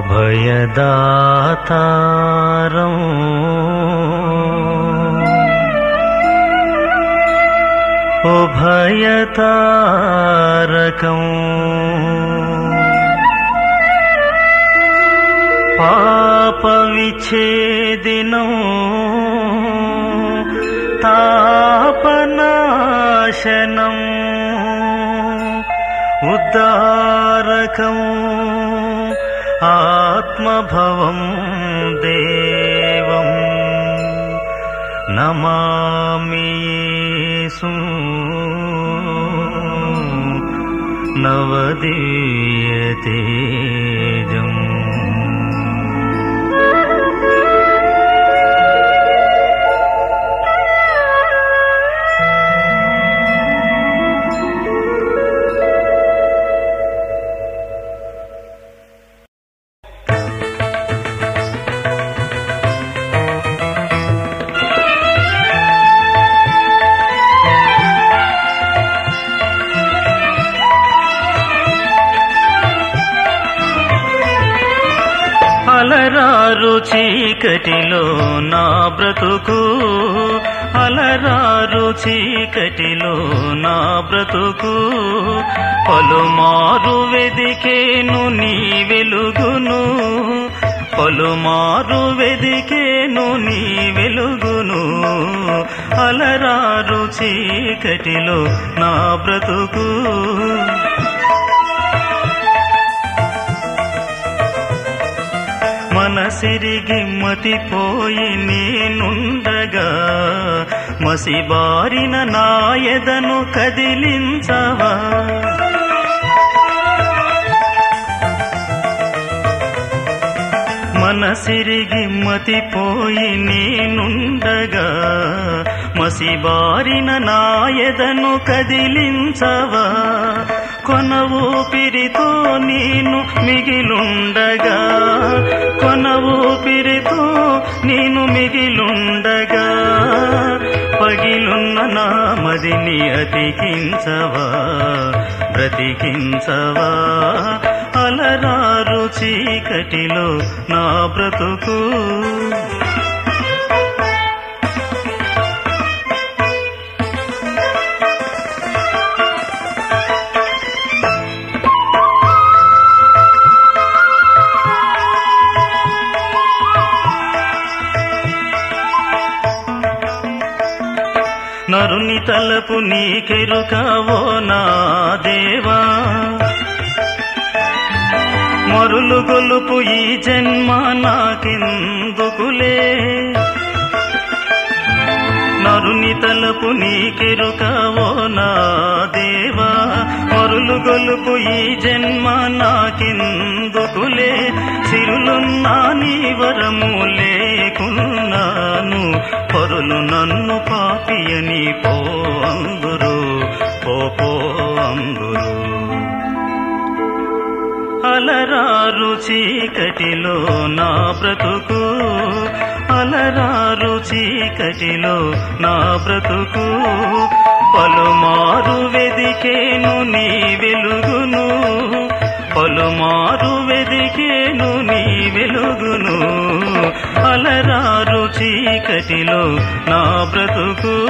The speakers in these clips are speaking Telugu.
अभयदातारम्। उभयतारकम्। पापविच्छेदिनौ तापनाशनम्। उदारकम् आत्मभवं देवम् नमामि मामिसु नव दीयतेजम् అలరారు చీకటిలో నా బ్రతుకు అలరారు చీకటిలో నా బ్రతుకు. పలుమారు వెదికేను నీ వెలుగును పలుమారు వెదికేను నీ వెలుగును. అలరారు చీకటిలో నా బ్రతుకు. సిరిగి మతిపోయి నేనుండగా మసిబారిన నాయదను కదిలించవా? మనసిరిగి మతిపోయి నేనుండగా మసిబారిన నాయదను కదిలించవా? కొన ఊపిరితో నేను మిగిలుండగా. కొన ఊపిరితో నేను మిగిలుండగా. పగిలున్న నా మదిని అతికించవా? బ్రతికించవా? అలరారు చీకటిలో నా బ్రతుకు. తలపు నీకెరుకవో నా దేవా? మరులు గొలుపు ఈ జన్మ నాకెందుకులే? నరుని తలపు నీకెరుకవో నా దేవా? మరులు గొలుపు ఈ జన్మ నాకెందుకు అలరారు చీకటిలో నా బ్రతుకు. అలరారు చీకటిలో నా బ్రతుకు. పలుమారు వెదికేను నీ వెలుగును. పలుమారు వెదికేను నీ వెలుగును. అలరారు చీకటిలో నా బ్రతుకు.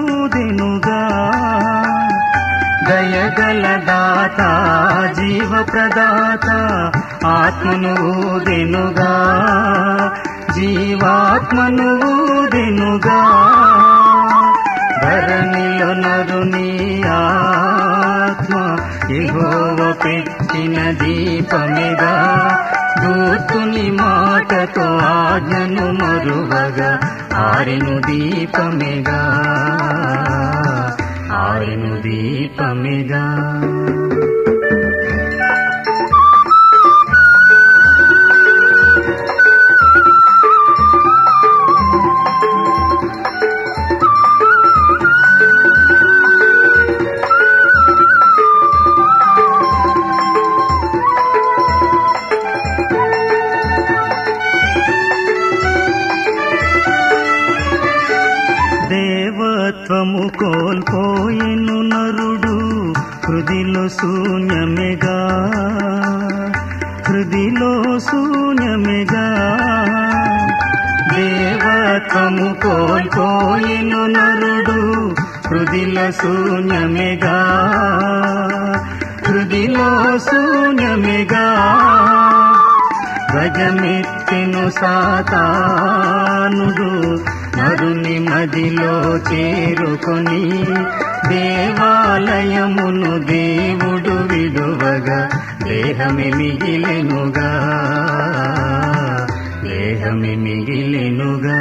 ఊదెనుగా దయగల దాత జీవ ప్రదాత ఆత్మను ఊదెనుగా జీవాత్మను ఊదెనుగా ధరణిలో నరుని ఆత్మ ఇహోవ పెట్టిన దీపమిగా దూతుని మాటతో ఆజ్ఞను మరువగా. ఆరెను దీపమిగా ఆరెను దీపమిగా. శూన్యమెగా. హృదిలో శూన్యమెగా. దేవత్వము కోల్పోయిను నరుడు హృదిలో శూన్యమెగా. హృదిలో శూన్యమెగా. గజమెత్తెను సాతానుడు నరుని మదిలో చేరుకొని దేవాలయమును దేవుడు విడువగా దేహమి మిగిలెనుగా దేహమి మిగిలెనుగా.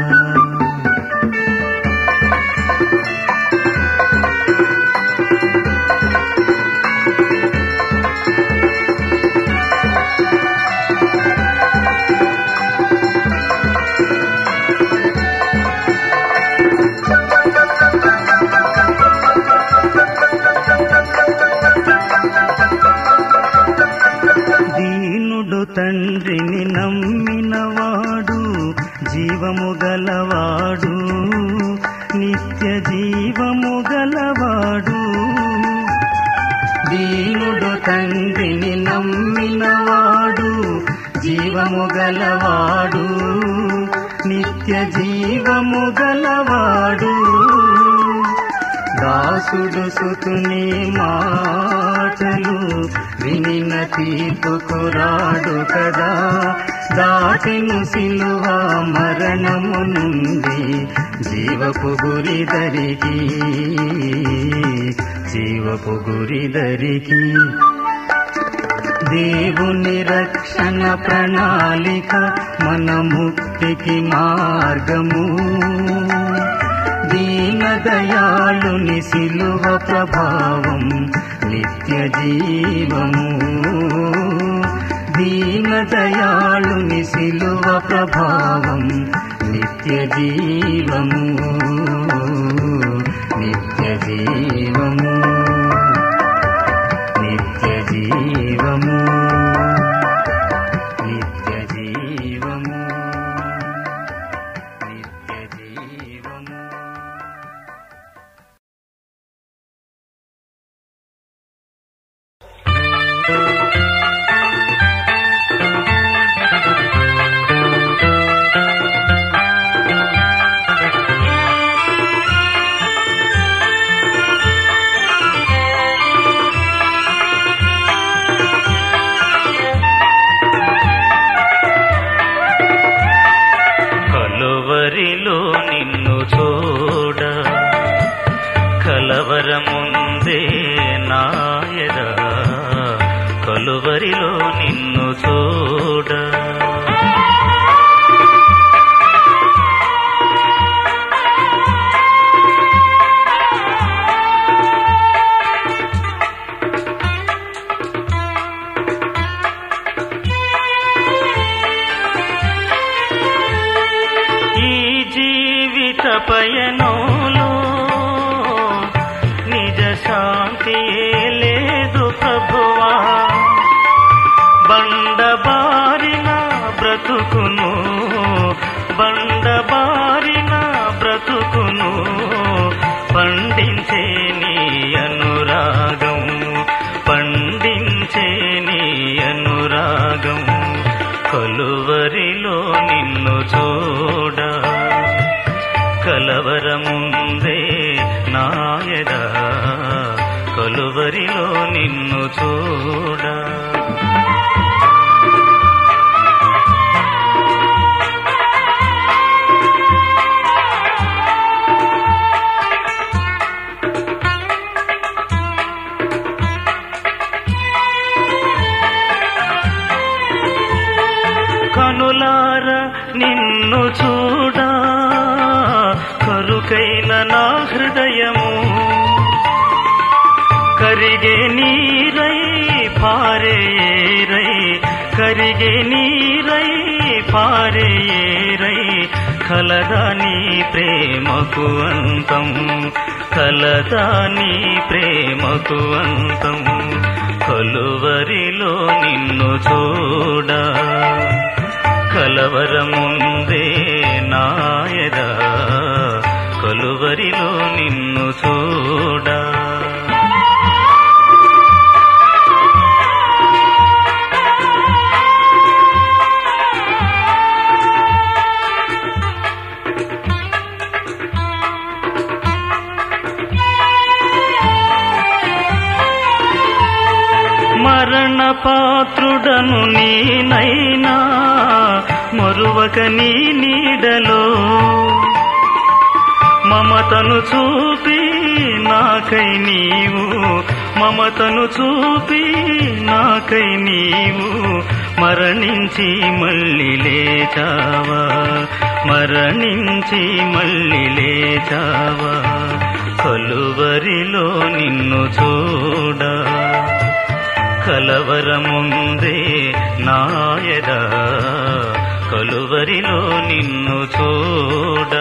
జీవము కొలువరిలో నిన్ను చూడా. కలదాని ప్రేమకు అంతం. కలదా నీ ప్రేమకు అంతం. నిన్ను చూడ. కలవరముందే నాయదా కలువరిలో నిన్ను చూడా. పాత్రుడను నీనైనా మరువక నీ నీడలో. మమతను చూపి నాకై నీవు మమతను చూపి నాకై నీవు. మరణించి మళ్ళీ లేచావా మరణించి మళ్ళీ లేచావా కలువరిలో నిన్ను చూడా. కలవరముందే నాయద కలువరిలో నిన్ను చూడ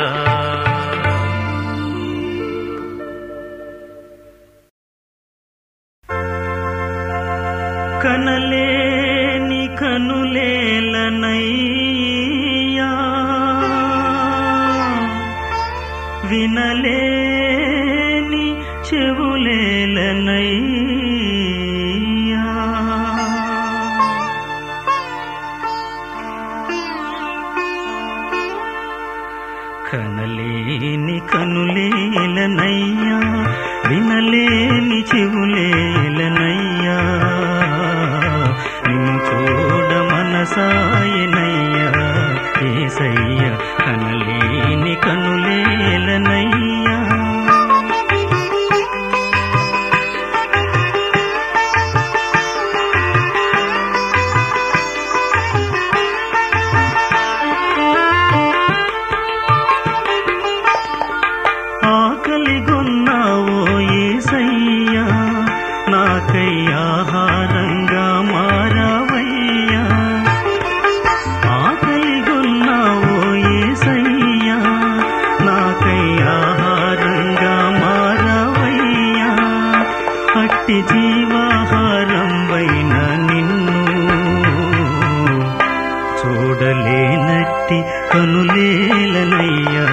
కనులేలనయ్యా.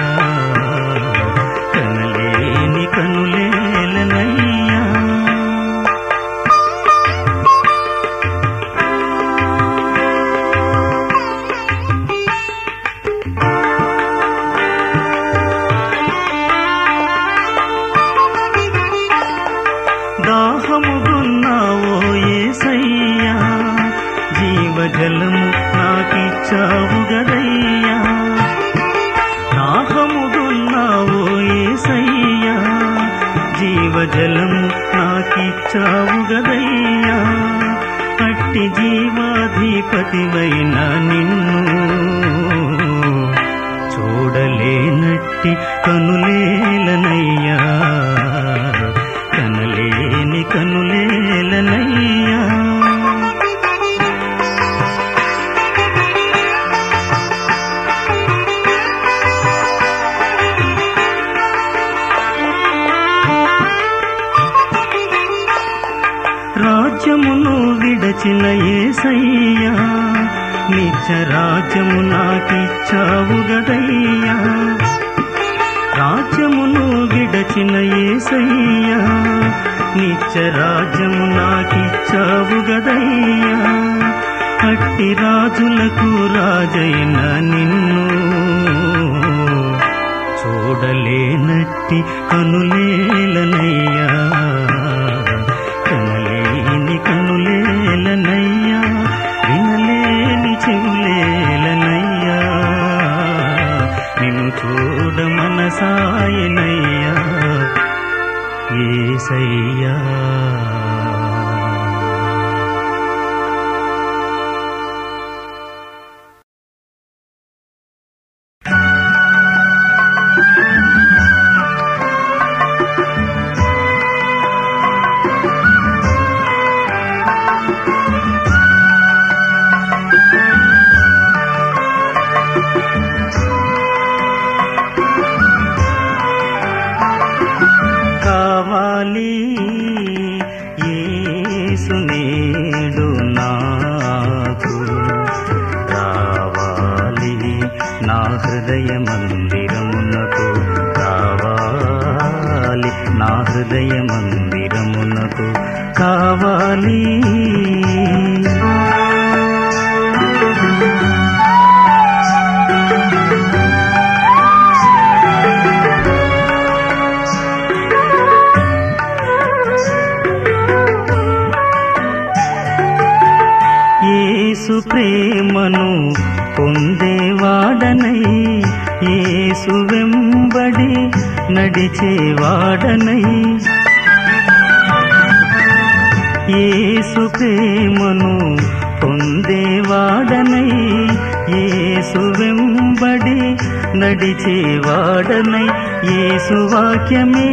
యేసువాక్యమే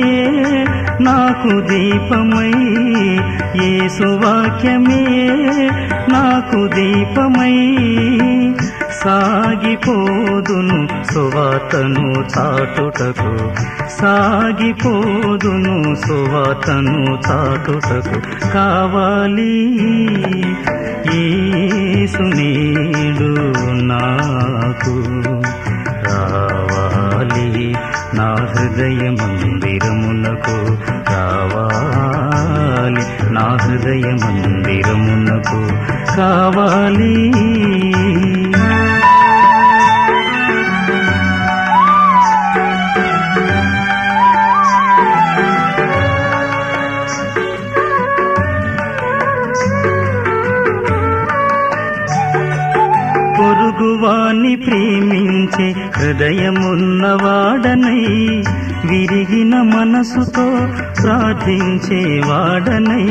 నాకు దీపమై యేసువాక్యమే నాకు దీపమై సాగిపోదును సువాతను చాటుటకు సాగిపోదును సువాతను చాటుటకు కావాలి. ఏసునేడు నాకు రా నా హృదయ మందిరమునకు కావాలి. నా హృదయ మందిరమునకు కావాలి. పొరుగువాని ప్రేమించే హృదయమున్నవాడనై విరిగిన మనసుతో ప్రార్థించేవాడనై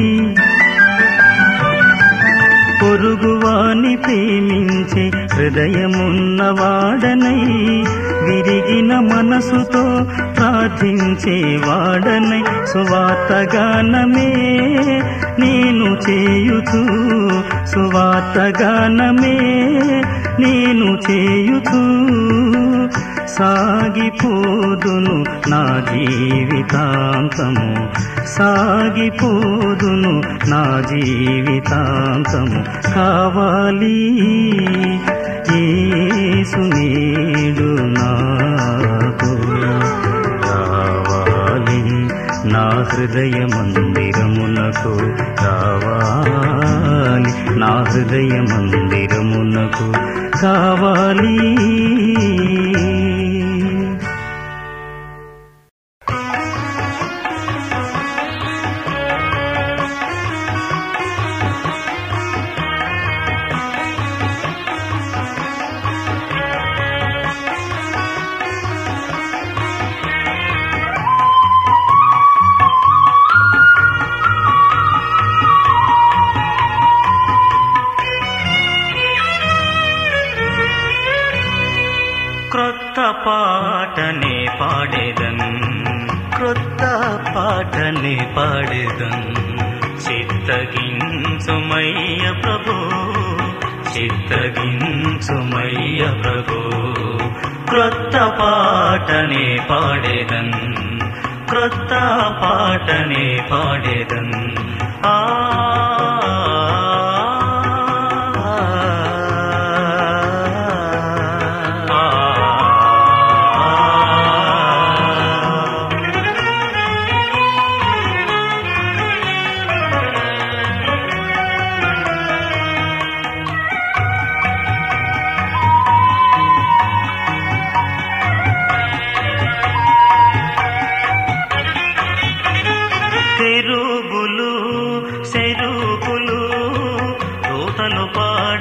పొరుగువాని ప్రేమించే హృదయమున్నవాడనై విరిగిన మనసుతో ప్రార్థించేవాడనై సువార్తగానమే నేను చేయుతూ సువార్తగానమే నేను చేయుతూ సాగిపోదును నా జీవితాంతము. సాగిపోదును నా జీవితాంతము. కావాలి ఏసునేడు నాకు. కావాలి నా హృదయ మందిరమునకు కావాలి నా హృదయ మందిరమునకు కావాలి పాటనే పాడేదన్ క్రొత్త పాటనే పాడేదన్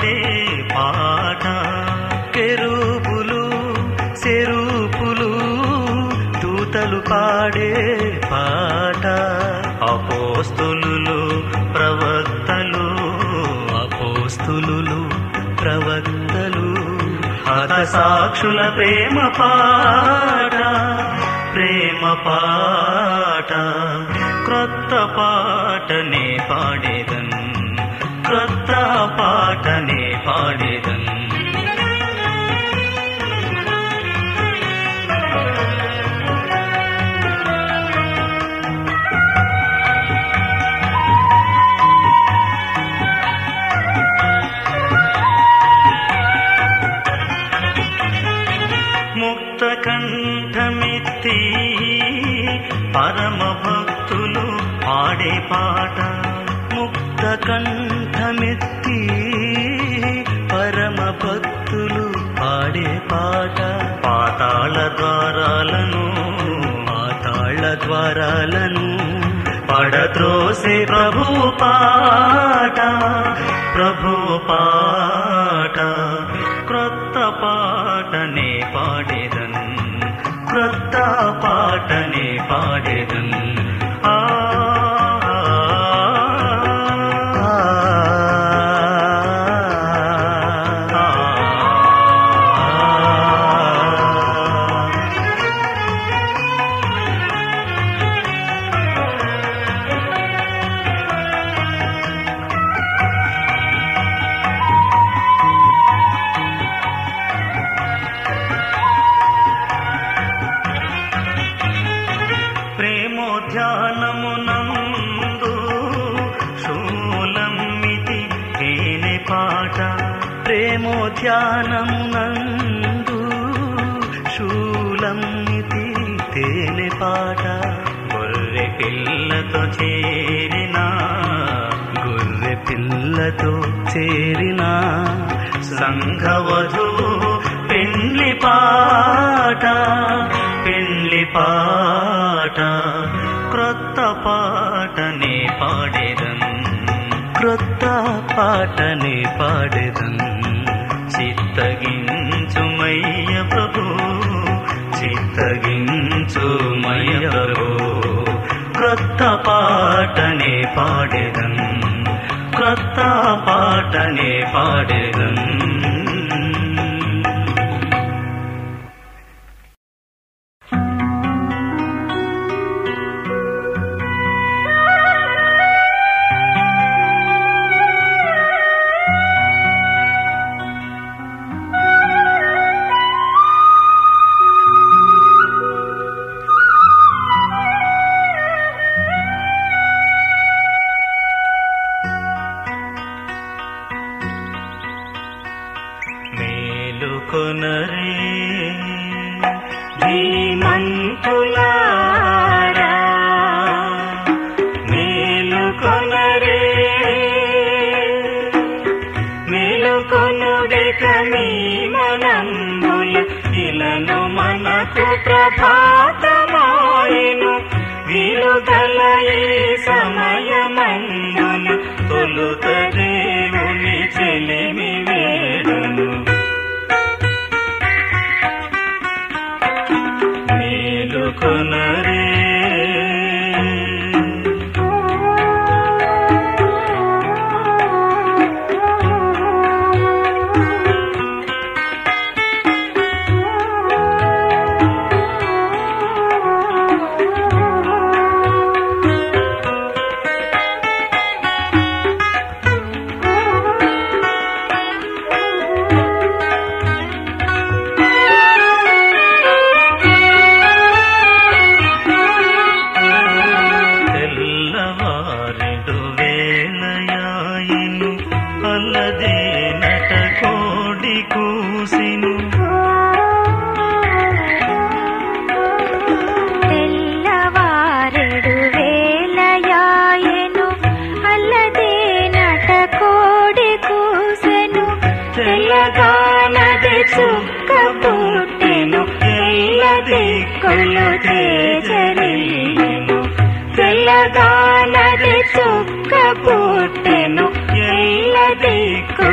పాడే పాట. కెరూపులు సెరూపులు దూతలు పాడే పాట. అపోస్తులు ప్రవక్తలు అపోస్తులు ప్రవక్తలు హత సాక్షుల ప్రేమ పాట ప్రేమ పాట. క్రొత్త పాటనే పాడే కంఠమెత్తి పరమ భక్తులు పాడే పాట. పాతాళ ద్వారాలను పాతాళ ద్వారాలను పడద్రోసే ప్రభు పాట ప్రభు పాట క్రొత్త పాటనే పాడేదన్ క్రొత్త పాటనే పాడేదన్. పాటనే పాడెదం. చిత్తగించుమయ్య ప్రభు చిత్తగించుమయ్య ప్రభు. క్రొత్త పాటనే పాడెదం. క్రొత్త పాటనే పాడెదం. ప్రభాతమాయను విలుదల సమయమన్నన తొలుతదే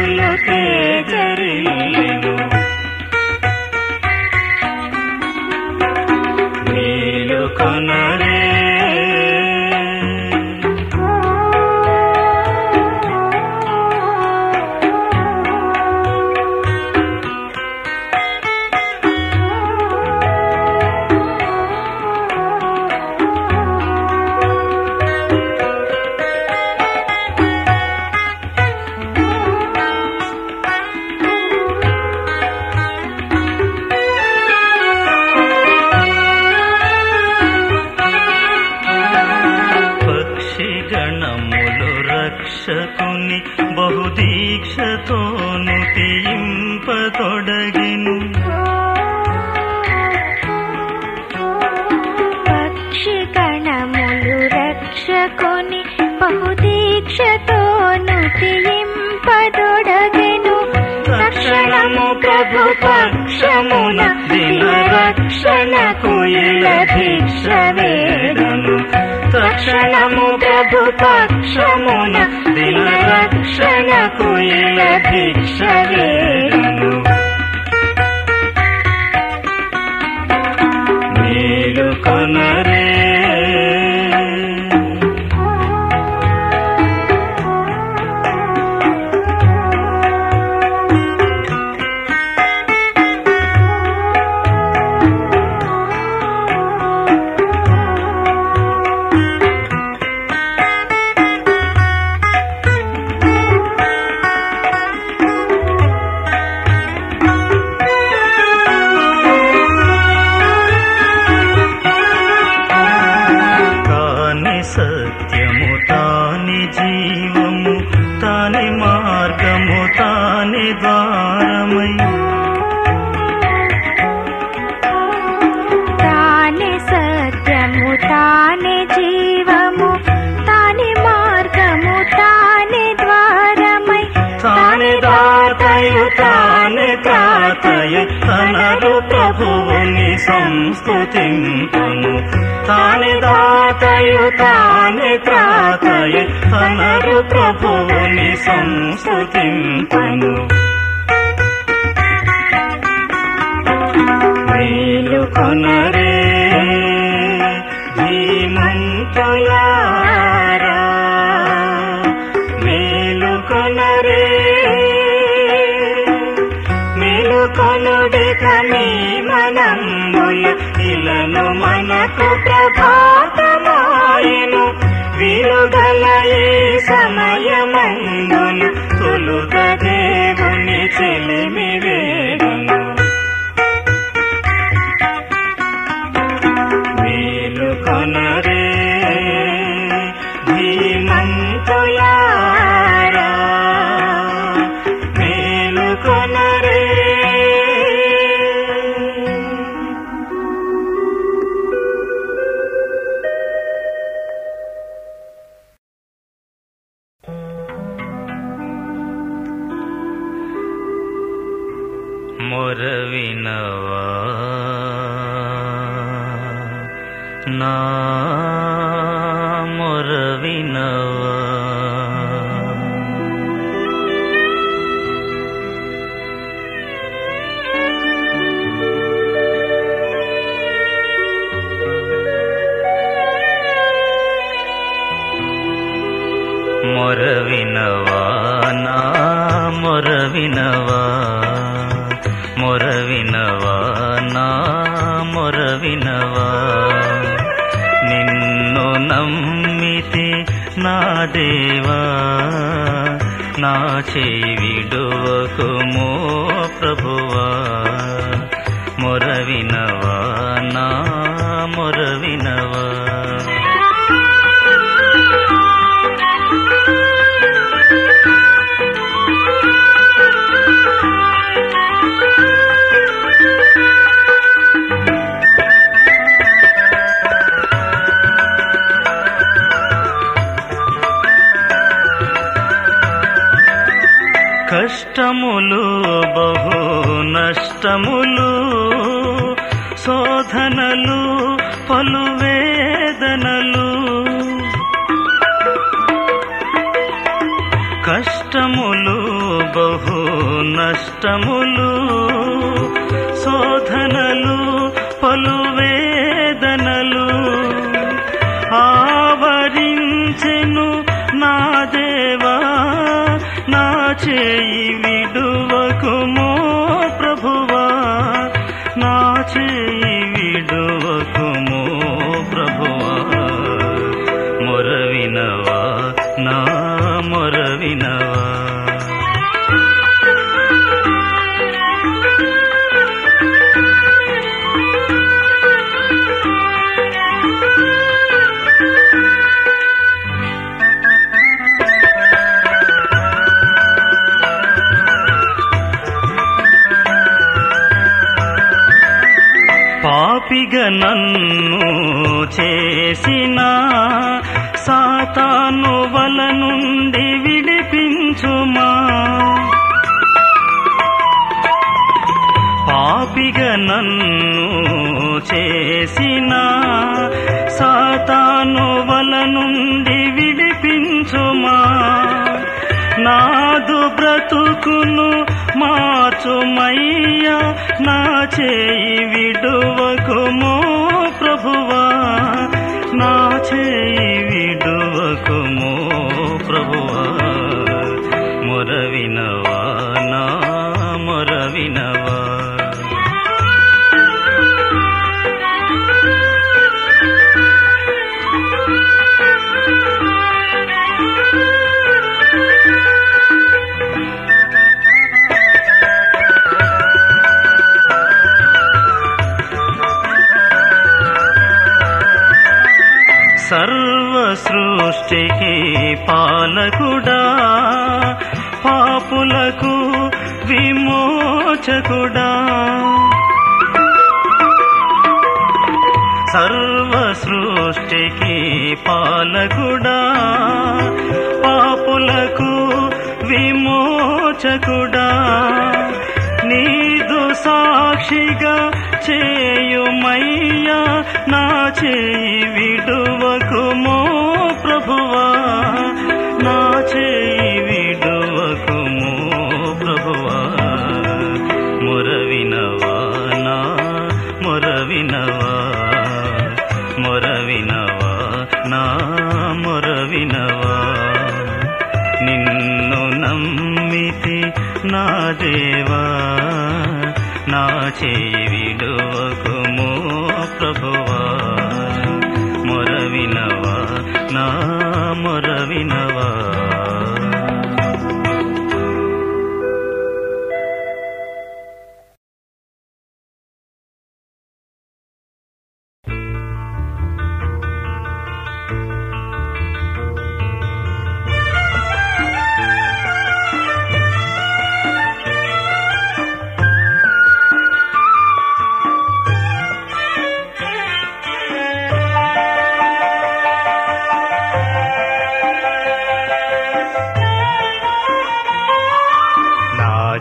తొలుతే నష్టములు నన్ను చేసిన సాతాను వల నుండి విడిపించుమా. పాపిగ నన్ను చేసిన సాతాను వల నుండి విడిపించుమా. నాదు బ్రతుకును మార్చుమయ్యా నా చేయి విడువకుమో ప్రభువా. నా చేయి విడువకుమో ప్రభువా. మొరవినవా నా మొరవినవా. You. సృష్టికి పాలకుడా పాపులకు విమోచకుడా. సర్వ సృష్టికి పాలకుడా పాపులకు విమోచకుడా. నీదు సాక్షిగా చేయుమయ్యా నా చేయి విడువ ప్రభువా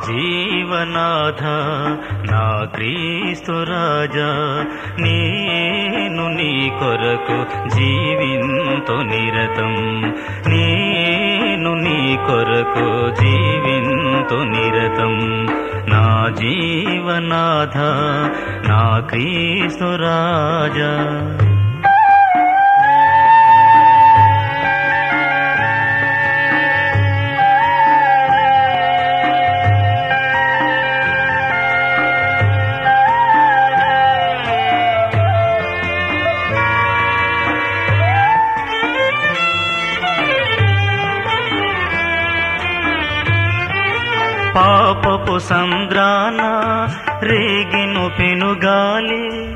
జీవనాథ నా క్రీస్తు రాజా నేను నీ కొరకు జీవింతు నిరతం. నేను నీ కొరకు జీవింతు నిరతం. నా జీవనాథ నా క్రీస్తు రాజా. పాపపు సంద్రాన రేగిను పెనుగాలి.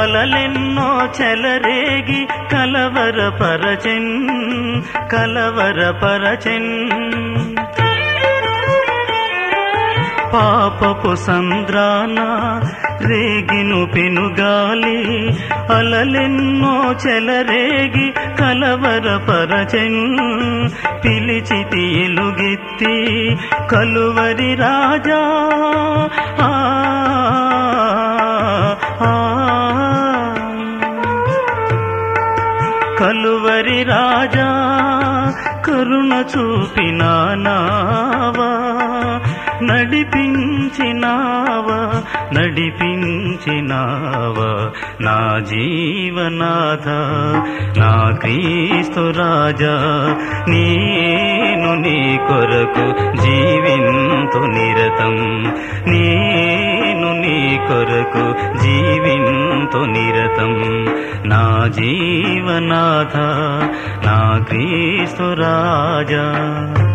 అలలెన్నో చెలరేగి కలవర పరచెన్ కలవర పరచెన్. పాపపు సంద్రాన రేగిను పెనుగాలి. అలలెన్నో చెలరేగి కలవర పరచెన్ పిలిచితి ఎలుగెత్తి కలువరి రాజా. ఆ, ఆ, కలువరి రాజా కరుణ చూపినా నావా. నడిపించినావా నడిపించినావా నా జీవనాథ నా క్రీస్తు రాజా నేను నీ కొరకు జీవింతు నిరతం. నేను నీ కొరకు జీవింతు నిరతం. నా జీవనాథ నా క్రీస్తు రాజా.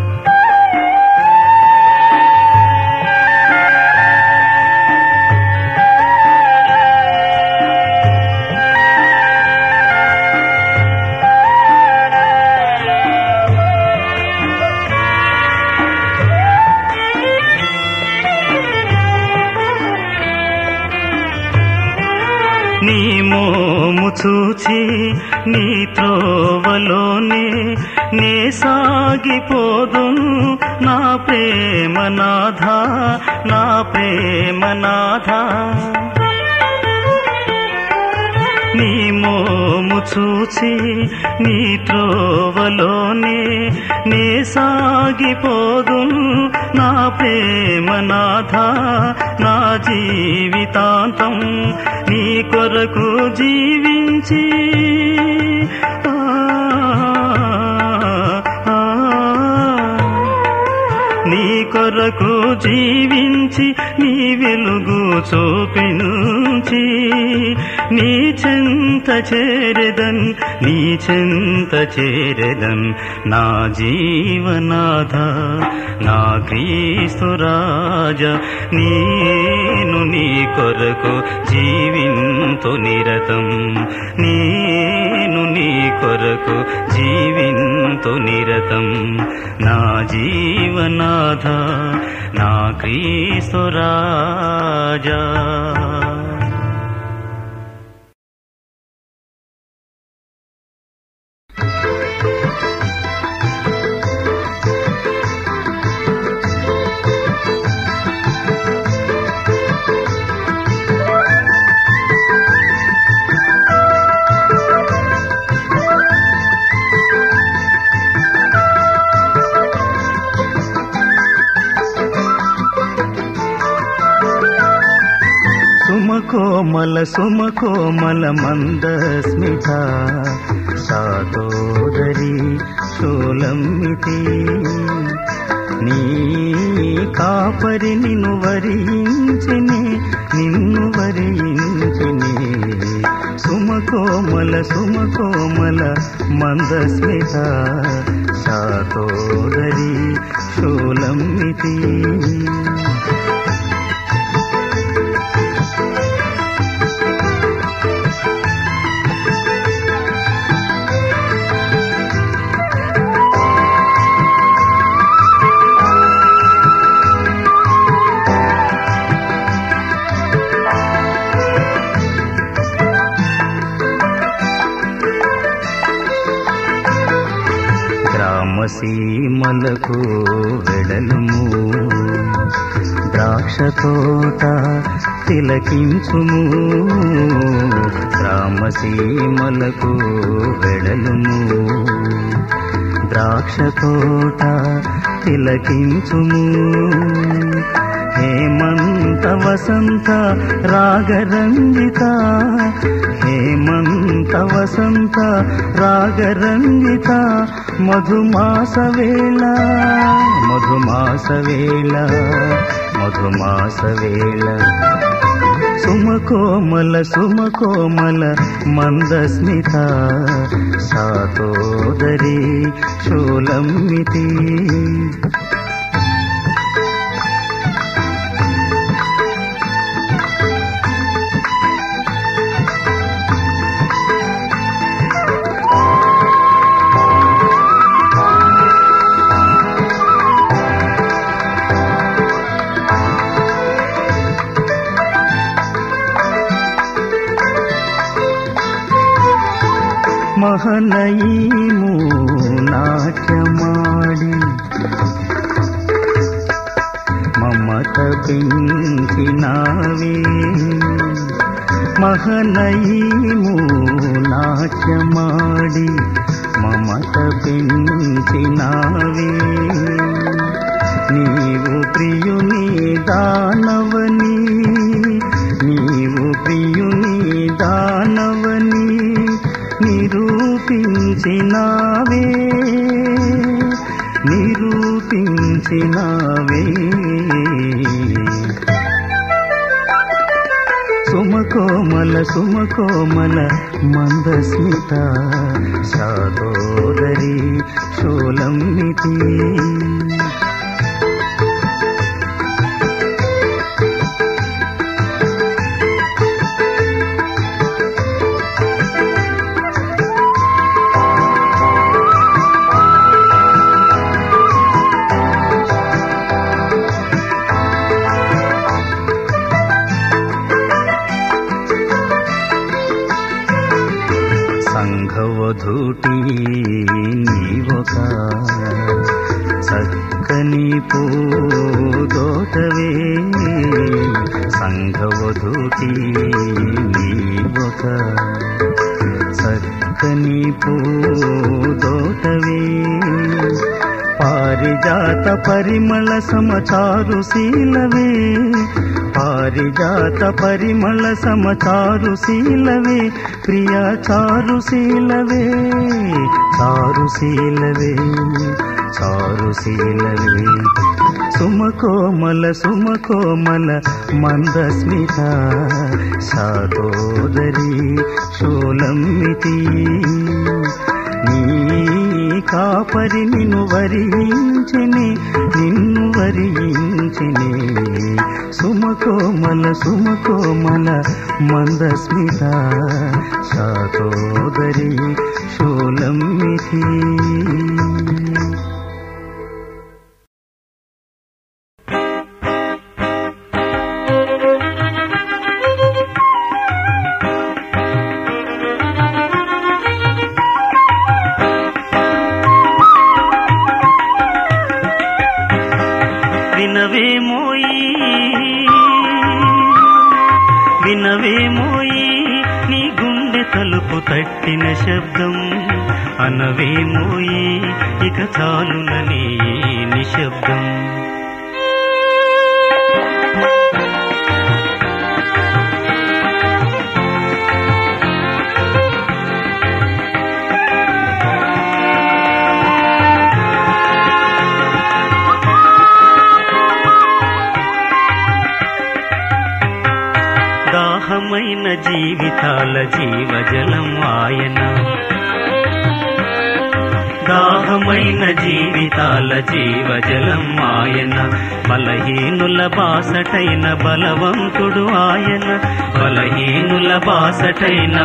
చూచి నీ త్రోవలోనే నే సాగిపోదును. నా ప్రేమనాథ నా ప్రేమనాథ. నీ మోము చూచి నీ త్రోవలోనే నే సాగిపోదు నా ప్రేమనాథ నా జీవితాంతం నీ కొరకు జీవించి. ఆ, నీ కొరకు జీవించి నీ వెలుగు చూపించి నీ చెంత చేరెదన్ నీ చెంత చేరెదన్ నా జీవనాథ నా క్రీస్తు రాజ. నేను నీ కొరకు జీవింతు నిరతం. నేను నీ కొరకు జీవింతు నిరతం. నా జీవనాథ నా క్రీస్తు రాజా. కోమల సుమ కోమల మందస్మిత సాదోదరి సోలమ్మితి నీ కాపరి నిన్ను వరించిని నిన్ను వరించిని సుమ కోమల సుమ కోమల మందస్మిత సాదోదరి సోలమ్మితి సీమలకు వెడలుము. ద్రాక్ష తోట తిలకించుము. గ్రామసీమలకు వెడలుము. ద్రాక్ష తోట తిలకించుము. హేమంత వసంత రాగరంజిత హేమంత వసంత రాగరంజిత మధుమాస వేళ మధుమాస వేళ మధుమాస వేళ. సుమకోమల సుమకోమల మందస్మిత. సాతోదరి శూలమ్మితి మహనయీము నాట్యమాడి. మమత పెంచినావే. మహనయీము నాట్యమాడి. మమత పెంచినావే. నీవు ప్రియుని దానవని నిరూపించినావే నిరూపించినావే. సుమకోమల సుమకోమల మందస్మిత సాదోదరి శూలమ్మితి సమచారు శీలవే. పారిజాత పరిమళ సమచారు శీలవే. ప్రియా చారు శీలవే. చారు శీలవే. చారు శీలవే. సుమకోమల సుమకోమల మందస్మిత. సాదోదరి శూలమ్మితి కాపరి నిన్ను వరించిని నిన్ను వరించిని సుమకోమల సుమకోమల మందస్మిత సాతోదరి శూలమ్మితి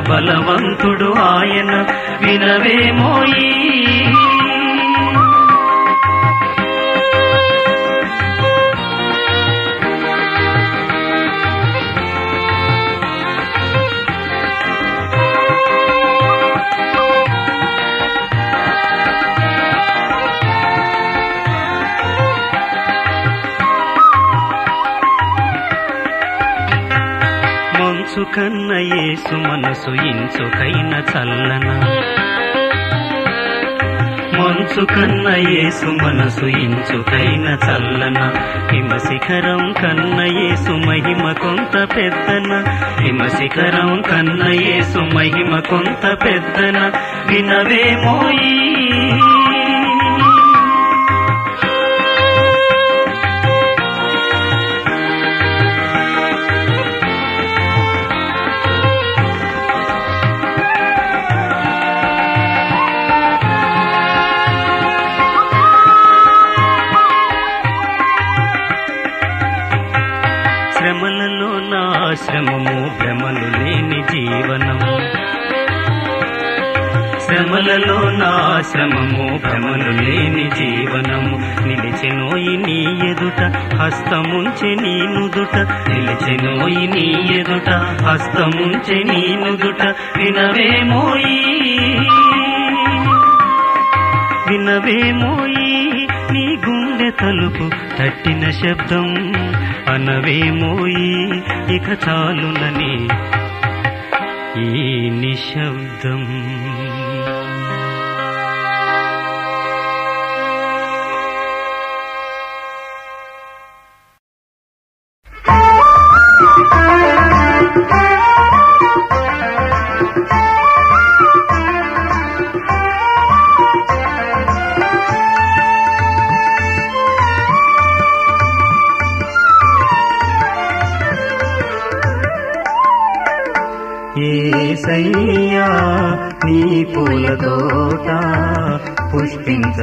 బలవంతుడు ఆయన వినవేమోయి కన్నయ్య యేసు మనసు ఇంచుకైన చల్లన. మంచు కన్న యేసు మనసు ఇంచుకైన చల్లన. హిమ శిఖరం కన్న యేసు మహిమ కొంత పెద్దన. హిమ శిఖరం కన్న యేసు మహిమ కొంత పెద్దన. వినవేమోయి ఆశ్రమము శ్రమము భ్రమలు లేని జీవనము. నిలిచెనోయి నీ ఎదుట హస్తముంచె నీ నుదుట. నిలిచెనోయి నీ ఎదుట హస్తముంచె నీ నుదుట. వినవేమోయి? వినవేమోయి? నీ గుండె తలుపు తట్టిన శబ్దం. అనవేమోయి? ఇక చాలునని ఈ నిశబ్ద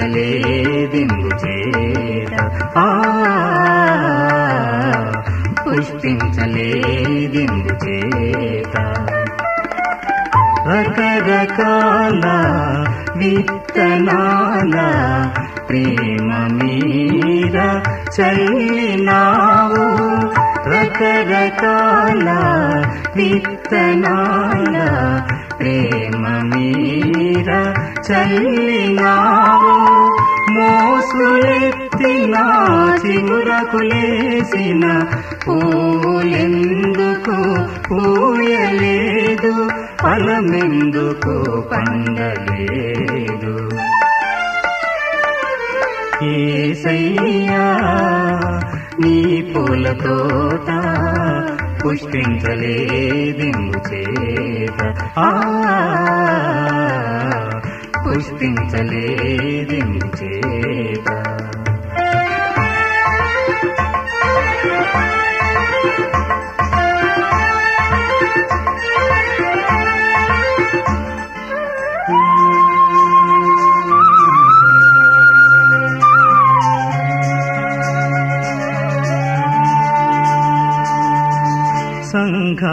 పుష్పించలేదెందు చేత. ఆ పుష్పించలేదెందు చేత. రకరకాల విత్తనాల ప్రేమ మీద చల్లినావు. రకరకాల విత్తనాల ప్రేమ మీద చల్లినావు. చిగురకులేసిన పూలెందుకు పూయలేదు? ఫలమెందుకు పండలేదు? ఏసయ్యా నీ పూల తోట పుష్పించలేదెందు చేత. ఆ పుష్పించలేదెందు చేత.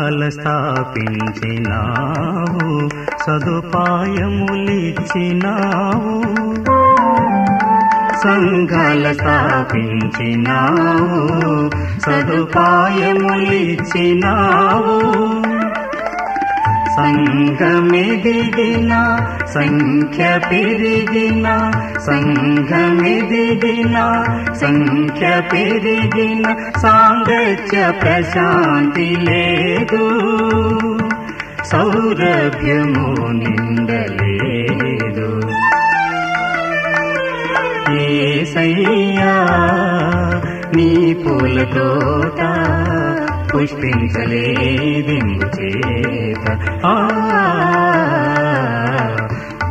సంఘాల స్థాపించినావు సదుపాయములిచ్చినావు. సంఘాల స్థాపించినావు సదుపాయములిచ్చినావు. సంఘమెదిగిన సంఖ్య పెరిగిన సంఘమెదిగిన సంఖ్య పెరిగిన సాంగత్య ప్రశాంతి లేదు. సౌరభ్యము నిండలేదు. సయ్యా నీ పూల తోట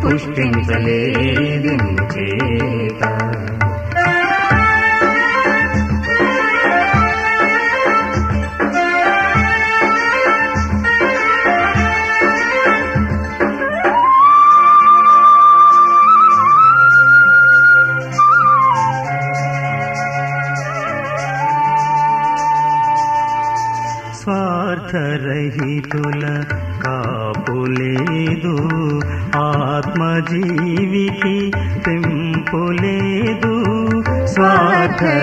పుష్పించలేదిం స్వార్థరహితుల కాపులేదు ఆత్మజీవికి పెంపులేదు స్వార్థరహితుల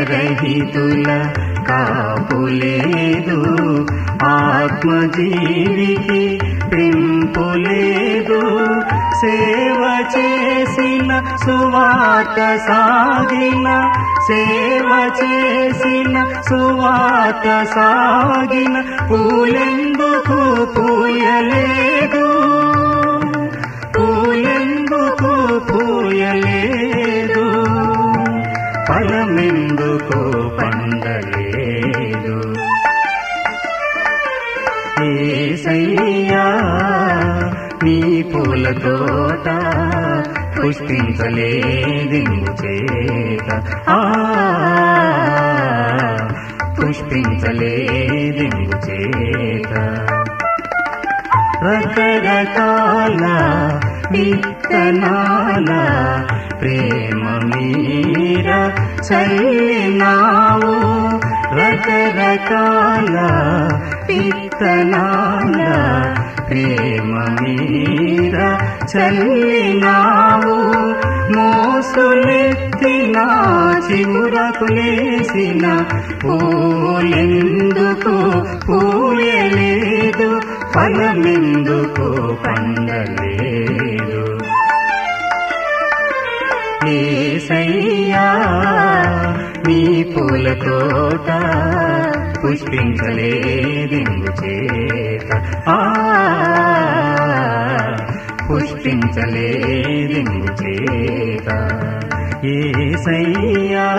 కాపులేదు ఆత్మజీవికి పెంపులేదు సేవ చేసిన సువాత సాగిన సేవ చేసిన సువాత సాగిన పూలెందుకు పూయలేదు? పూలెందుకు పూయలేదు? ఫలమెందుకు పండలేదు? ఏ సయ్యా నీ పూల తోట పుష్పించలేదింగు చేత. ఆ చేత. రకరకాల విత్తనాల ప్రేమ మీర చల్లినావు. రకరకాల విత్తనాల ప్రేమ మీర చల్లినావు. మోసులెత్తిన చిగురకులేసిన పూలెందుకు పూయలేదు. ఫలమెందుకు పండలేదు. ఏసయ్యా నీ పూల తోట పుష్పించలేదింగు చేత. ఆ పుష్పించలేదింగు చేత. సయ్యా